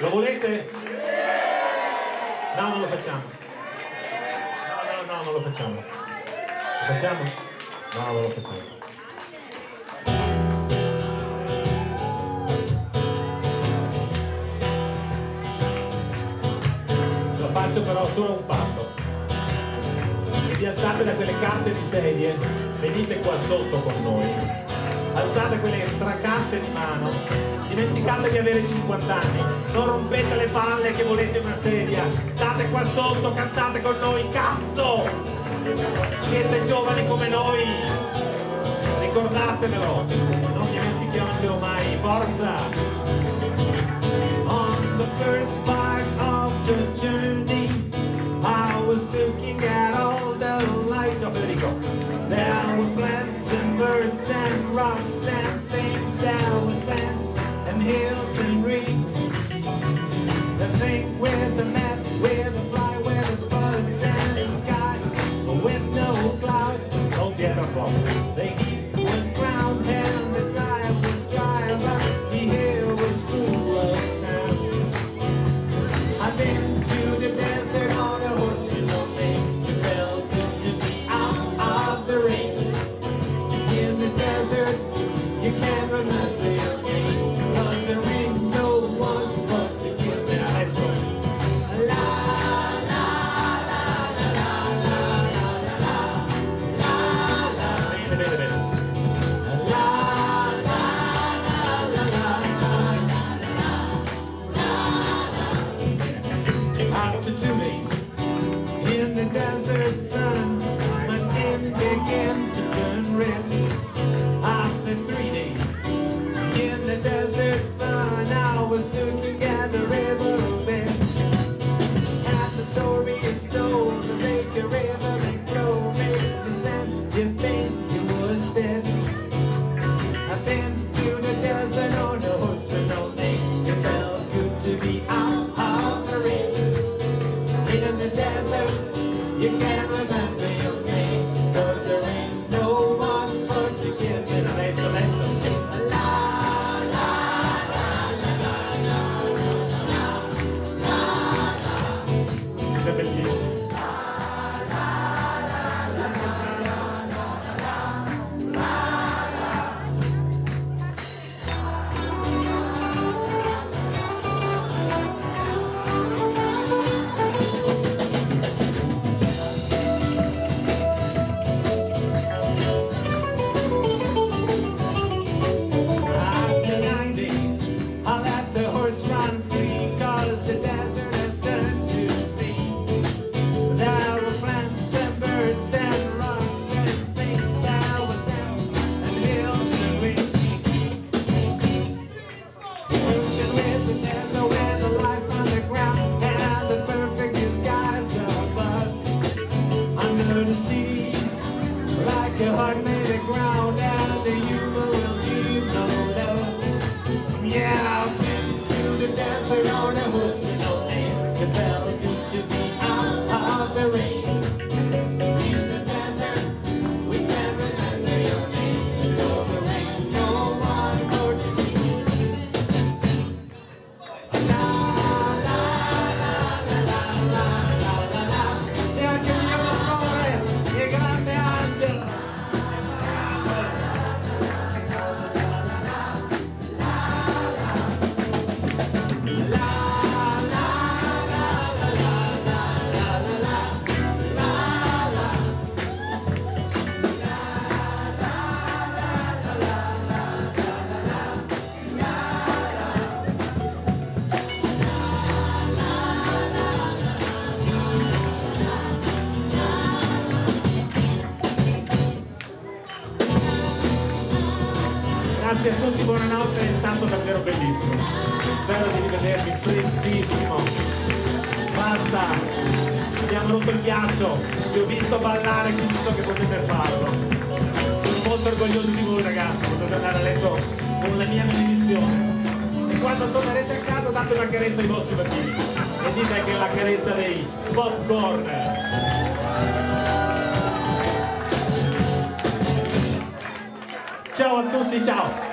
Lo volete? No, non lo facciamo. No, no, no, non lo facciamo. Lo facciamo? No, non lo facciamo. Lo faccio però solo un patto. Vi alzate da quelle casse di sedie, venite qua sotto con noi alzate quelle stracasse di mano, dimenticate di avere 50 anni, non rompete le palle che volete una sedia, state qua sotto, cantate con noi, cazzo! Siete giovani come noi, ricordatevelo, non dimentichiamocelo mai, forza! your heart made it ground. Grazie a tutti, buonanotte, è stato davvero bellissimo. Spero di rivedervi prestissimo. Basta, abbiamo rotto il ghiaccio, vi ho visto ballare, quindi so che potete farlo. Sono molto orgoglioso di voi ragazzi, potete andare a letto con la mia benedizione. E quando tornerete a casa date una carezza ai vostri bambini e dite che è la carezza dei popcorn. Ciao a tutti, ciao!